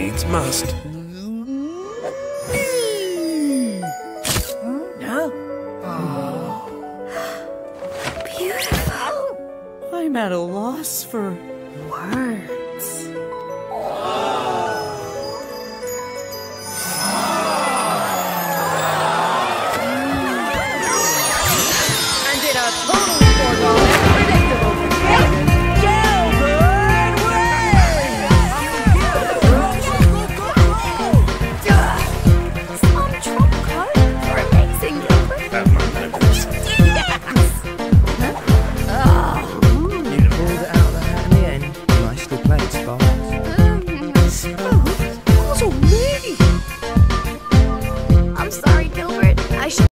needs must. Beautiful. I'm at a loss for words. And in a total Oh, I'm sorry, Gilbert. I should.